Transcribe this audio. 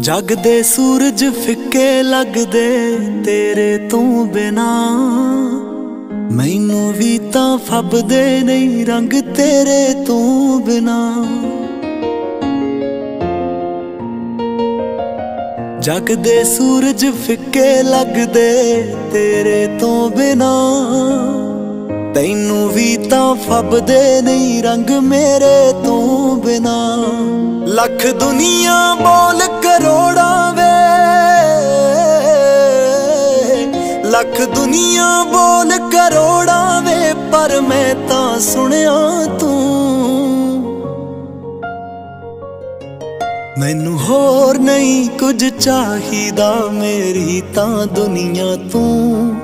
ਜਗ ਦੇ ਸੂਰਜ ਫਿੱਕੇ ਲੱਗਦੇ ਤੇਰੇ ਤੋਂ ਬਿਨਾ। ਮੈਨੂੰ ਵੀ ਤਾਂ ਫੱਬਦੇ ਨਹੀਂ ਰੰਗ ਤੇਰੇ ਤੋਂ ਬਿਨਾ। ਜਗ ਦੇ ਸੂਰਜ ਫਿੱਕੇ ਲੱਗਦੇ ਤੇਰੇ ਤੋਂ ਬਿਨਾ। ਤੈਨੂੰ ਵੀ ਤਾਂ ਫੱਬਦੇ ਨਹੀਂ ਰੰਗ ਮੇਰੇ ਤੋਂ ਬਿਨਾ। ਲੱਖ ਦੁਨੀਆ ਬੋਲ ਕਰੋੜਾਂ ਵੇ। ਲੱਖ ਦੁਨੀਆ ਬੋਲ ਕਰੋੜਾਂ ਵੇ, ਪਰ ਮੈਂ ਤਾਂ ਸੁਣਿਆ ਤੂੰ। ਮੈਨੂੰ ਹੋਰ ਨਹੀਂ ਕੁਝ ਚਾਹੀਦਾ, ਮੇਰੀ ਤਾਂ ਦੁਨੀਆ ਤੂੰ।